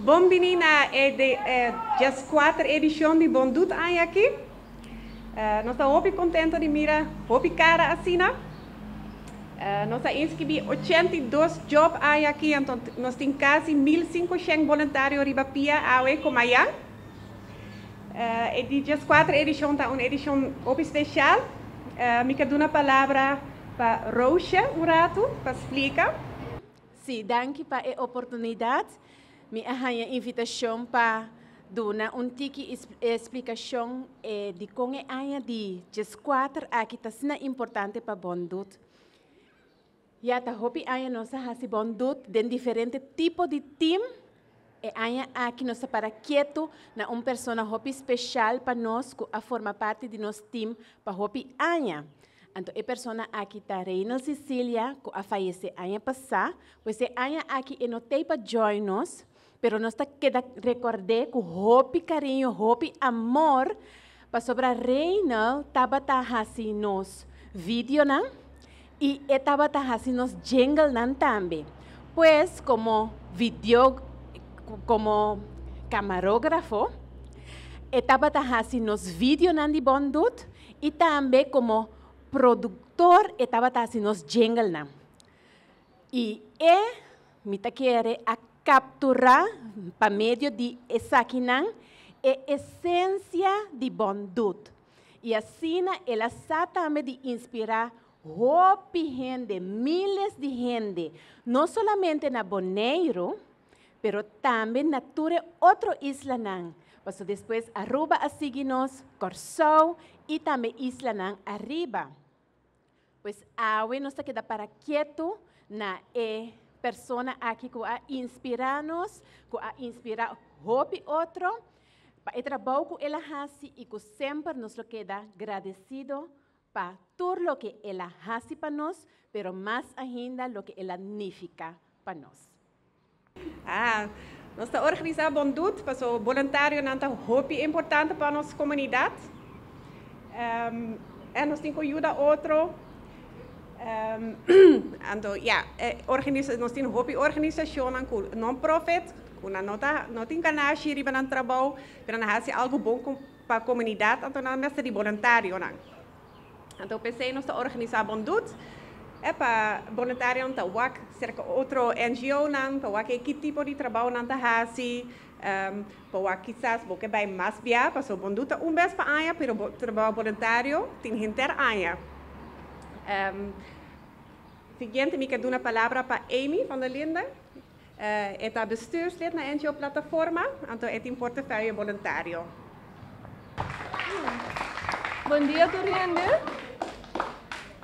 Bombini na é de é, just quatro edição de Bondut aí aqui. Uh, nós estamos muito contentes de mirar, muito cara assim, né? Uh, nós inscrevi 82 jobs aí aqui, então nós temos quase 1.500 voluntários riba pia aí como aí. Uh, e just quatro edição tá uma edição muito especial. Uh, me quero dar a palavra para Rocha um rato para explicar. Sim, danke para a oportunidade me arranha invitação para dar um tique explicação eh, de como é a de quatro aqui está sendo importante para bondut. Já está hopi aya nossa hasi bondut de diferente tipo de team e aya aqui nossa para quieto na uma pessoa hopi especial para nós que a forma parte de nosso team para hopi aya. Então, a pessoa aqui está Reina Cecília, que a falece ano passado, pois é ano aqui e não tem para join nós, Pero nós queda recordar que hopi carinho, hopi amor, para sobre reina, estava assim nos vídeo, não? E estava assim jingle não também. Pois, como vídeo, como camarógrafo, estava assim nos vídeos não de bondut, e como produtor, estava assim nos jingle não. E é, me quer a capturar, para meio de Esaquinan, a essência de bondade. E assim, ela está também de inspirar hopi gente, miles de gente, não somente na Boneiro, pero também na ture outro isla nan. Passo depois Aruba a seguir-nos, Corsou e isla nan arriba. Pois a nós queda para quieto na e persona aqui que a inspirar-nos, que a inspirar hobby outro, para o trabalho que ela faz e que sempre nos queda agradecido para tudo o que ela faz para nós, pero mais ainda o que ela significa para nós. Ah, nós organizando Bondut, para o voluntário um hobby importante para a nossa comunidade. Um, e nós temos um, ando, ya, yeah, eh, nos tiene hobby organización, non-profit, kuna nota, notin kana shiri banan trabajo, pero na hasi algo bom com, pa comunidade, anto na mesa de voluntário nan. Anto pensei nos ta organizar bondut, é para voluntário ta wak, cerca otro NGO nan, pa wak que tipo de trabalho nan ta hasi, um, pa wak quizás boke bai mas bia, pa so bonduta un bes pa aya, pero trabalho voluntario, tin hinter aya. Um, siguiente, me quero dar a palavra para Amy van der Linden. Uh, é a bestuurslid na NGO Plataforma, então é em portefeuille voluntário. Bom dia, Toriende.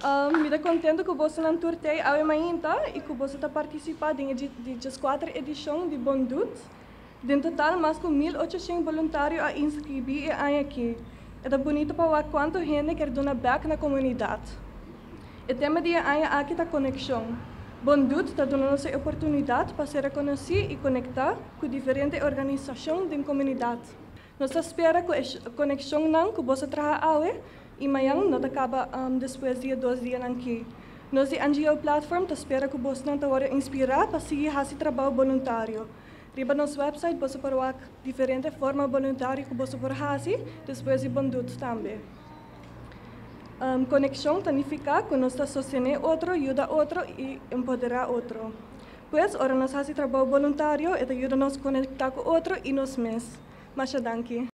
Um, me dá contente que você não turtei a mainta e que você está participando em de, de quatro edições de Bondut. De total, mais de 1.800 voluntários a inscrever aqui. É bonito para ver quanto gente quer dar back na comunidade. E tema dia aya aqui a conexão. Bondut está dando nossa oportunidade para se reconhecer e conectar com diferentes organizações da comunidade. Nós esperamos que a conexão não que você traz aue e amanhã não acaba um, depois de dois dias aqui. Nós de NGO Platform espera que você não está inspirar para seguir esse trabalho voluntário. Riba nosso website você pode diferentes formas voluntárias que você pode fazer depois de Bondut também um, conexión significa que nos sostiene otro, ayuda a otro y empodera a otro. Pues ahora nos hace trabajo voluntario, y ayuda a nos conectar con otro y nos mismos. Muchas gracias.